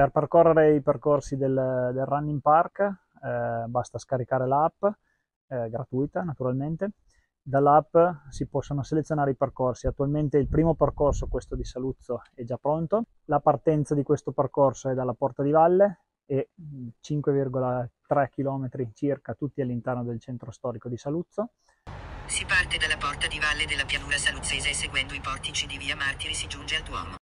Per percorrere i percorsi del, del Running Park eh, basta scaricare l'app, eh, gratuita naturalmente. Dall'app si possono selezionare i percorsi. Attualmente il primo percorso, questo di Saluzzo, è già pronto. La partenza di questo percorso è dalla Porta di Valle e 5,3 km circa tutti all'interno del centro storico di Saluzzo. Si parte dalla porta di valle della pianura saluzzese e seguendo i portici di via Martiri si giunge al Duomo.